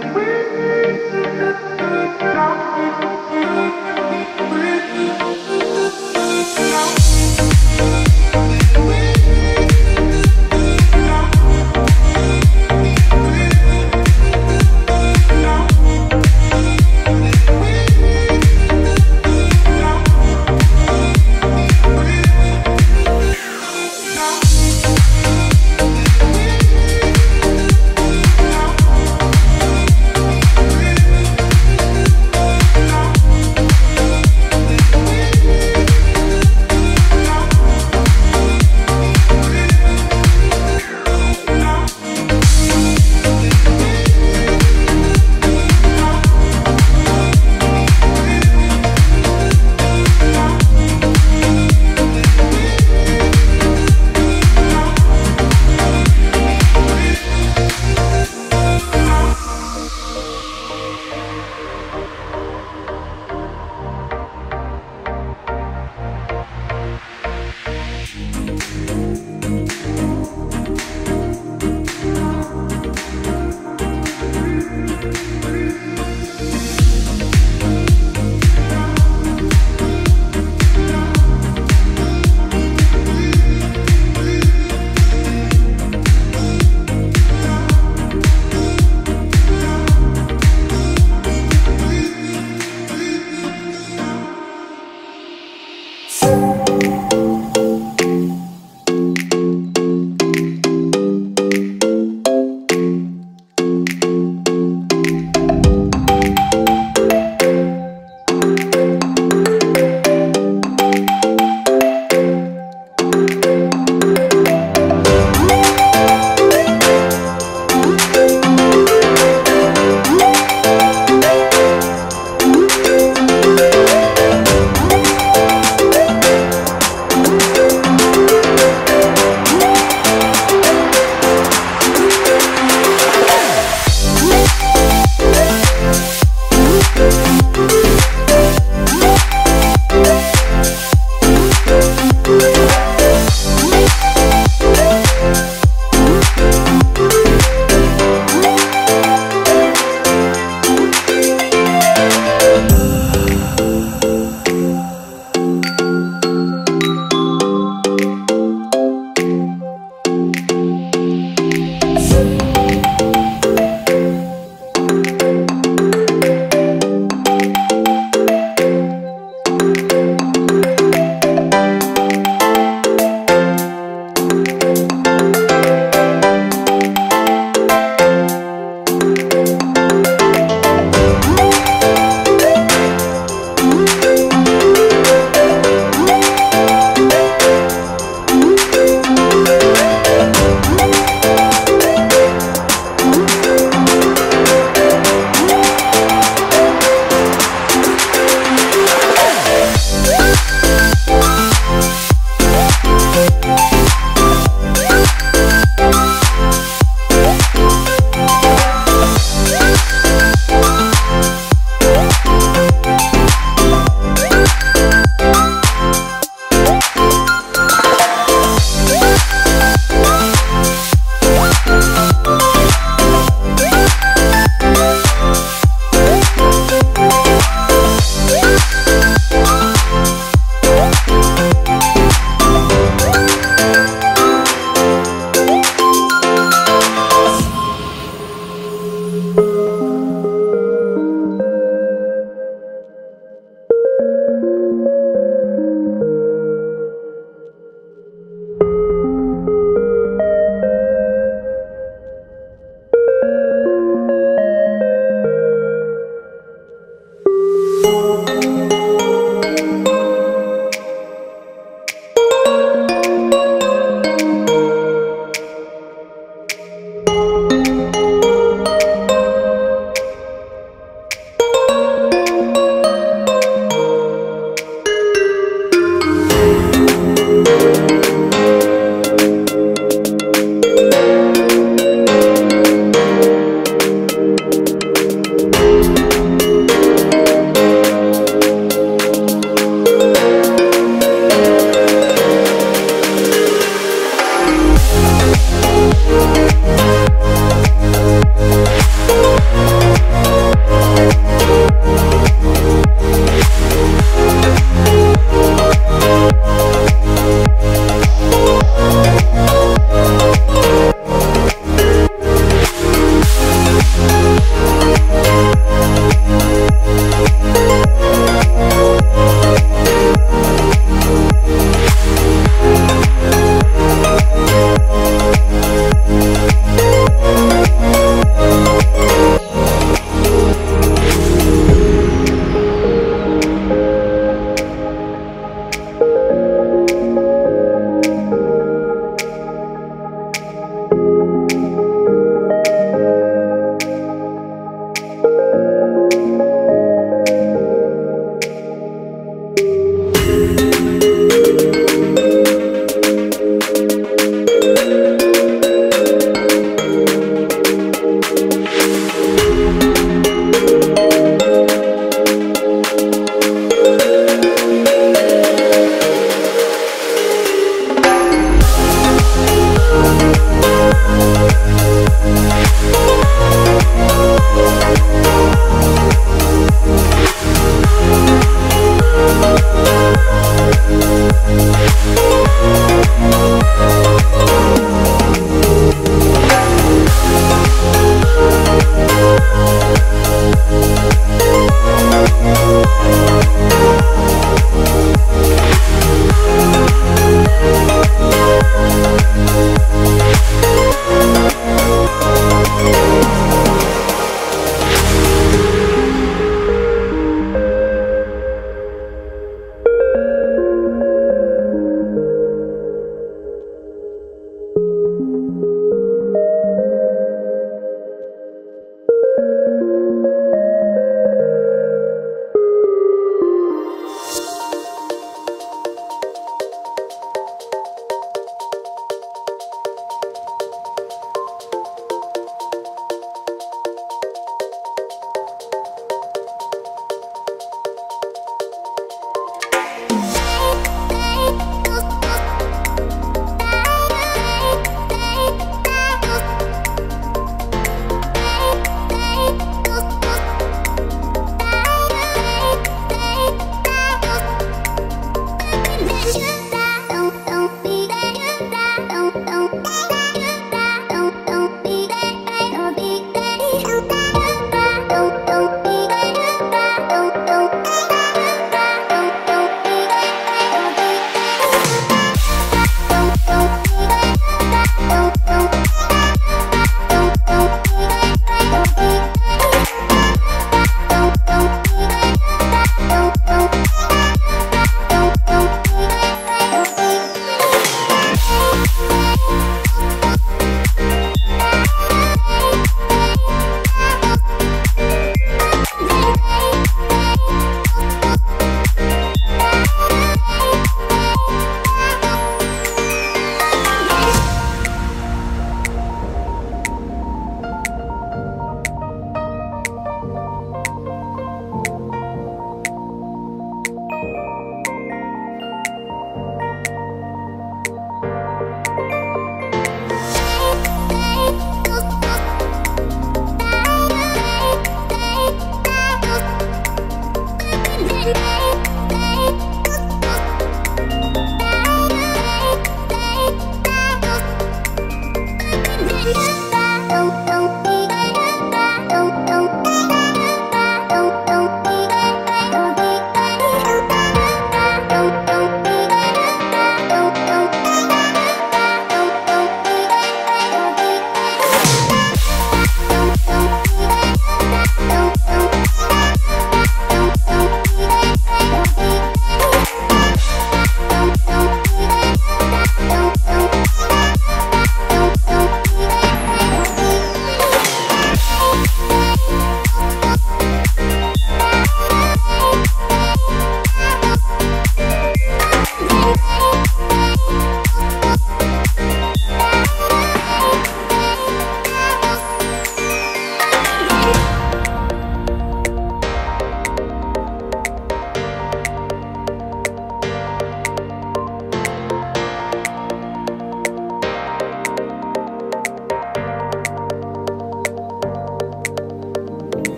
we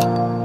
you